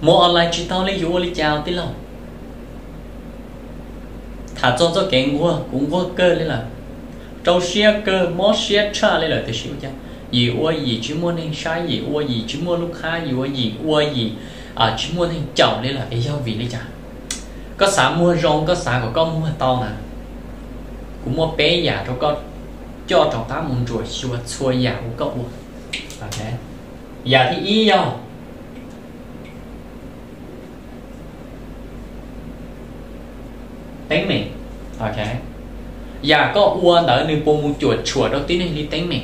mua online chỉ tao lấy dụ lấy chào tí lòng thả cho cho cái qua cũng có cơ lên là trâu xe cơ, mó xe cha lên là thế xíu chứ gì ua gì chỉ mua nên sai gì ua gì chỉ mua lúc hai gì ua gì ua gì à chỉ mua nên chậu lên là cái giao vị lấy chả có xã mua rong, có xã của con mua to nè cũng mua bé già cho con, cho trọng tá muốn rồi xua xua già của cậu à ok già thì ý nhau. Tính mình ok. Và có ua đỡ nên bố mu chuột chuột đâu tí này đi tính mình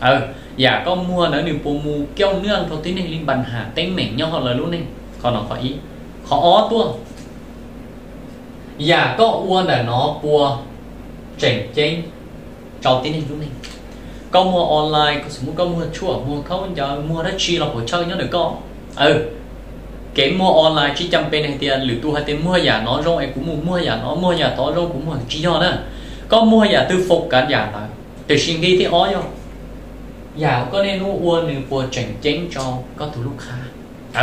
ừ và có mua đỡ nên bố mu kêu nương thôi tí này đi bàn hà tính mình nhau họ lời luôn này còn nó có ý. Khó tua. Và có ua đỡ nó bùa chỉnh chỉnh cho tí này luôn này có mua online, có mua có mua chua mua không? Giờ mua đó chi là hỗ trợ nhớ được có ừ cái mua online chỉ chăm bên này tiền lựa tu hay tiền mua giả nó rồi cũng mua mua giả nó mua giả to rồi cũng mua chỉ cho đó có mua giả tư phục cả giả là để xin đi thì ó cho giả có nên mua uôn nếu bùa chỉnh chỉnh cho có từ lúc khá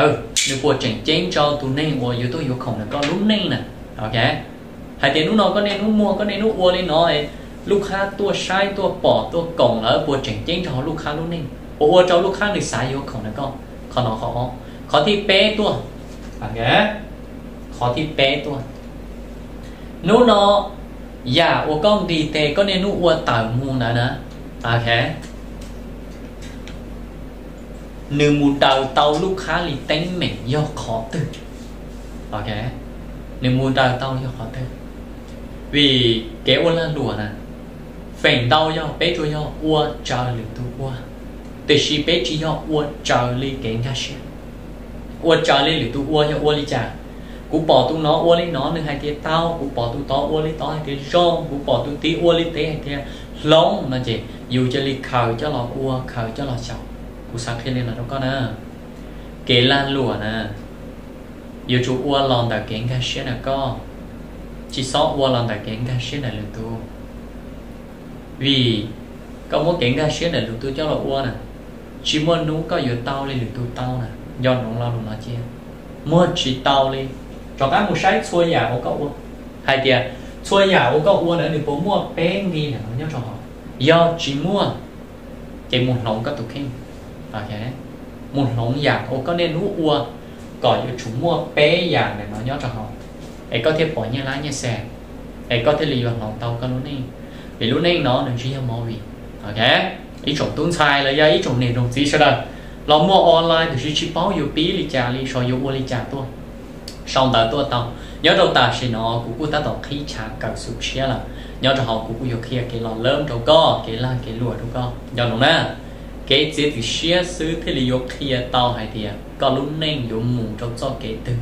ừ nếu bùa chỉnh chỉnh cho tụ nên mua yếu tố yếu không là có lúc nên nè ok hay tiền lúc nào có nên lúc mua có nên lúc uôn lên nó ấy ลูกค้าตัวใช้ตัวปอตัวกล่องแล้วปวดเจ๋งเจ้ง ขอที่เป๊ตัวอันเคขอที่เป๊ตัวนูนเนาะอย่าอวกล้องดีเตก็เนนูอวต่างมูนะนะโอเคหนึ่งมูดาวเตาลูกค้าหลีเต็งเหม่งยอขอตื่โอเคหนึ่งมูดาวเตายอขอตื่วีเก๋อวนละหลัวนะเฟ่งเตายอเป๊ตัวยออวจาหรือตัวอวแติชีเป๊จียออวจาหรือเก๋งาเชีย ua chờ li lửa tu ua cho ua li chả cú bỏ tu nó ua li nó nữa hai tia tao cú bỏ tu to ua li to hai tia rong cú bỏ tu tí ua li té hai tia lóng mà chị. Dù cho li khờ cho lò ua khờ cho lò chậu cú sáng khi lên là đâu có nè. Cái lan lùa nè. Dù chú ua lòn đã cái ngã xe nè có chỉ sót ua lòn đã cái ngã xe này lửa tu. Vì có muốn kiện ra xíu này lục tôi cho là ua nè. Chỉ muốn nú có vừa tao lên lục tôi tao nè do nó lo nó chia mua chỉ tàu đi. Cho các một sai xuôi nhà của cậu. Ua hai tiền xuôi nhà của cậu ua nữa thì bố mua bé đi là nó nhớ cho họ. Do chỉ mua. Chỉ một lòng các tụ kinh ok một lòng nhà của có nên nú ua có cho chúng mua bé nhà để nó nhớ cho họ. Ấy có thể bỏ nhà lá nhà xe. Ấy có thể lì vào lòng tàu cái lúc này. Vì lúc này nó đừng chỉ hiểu mua vì. Ok ý chủng tuân sai là do ý chủng này đồng chí sẽ lo mua online thì chỉ bao nhiêu bí li trả li so yêu li trả tôi. Xong tới tôi tao, nhớ đâu ta sẽ nó cũng cũng ta tao khi trả cả sự chia là, nhớ cho họ cũng có yêu cái lo lớn đâu có, cái là cái lúa đâu có. Do nó nè cái gì thì chia sứ thì là yêu kia tao hay thì à, có lúc nên yêu mùng trong cho cái từ.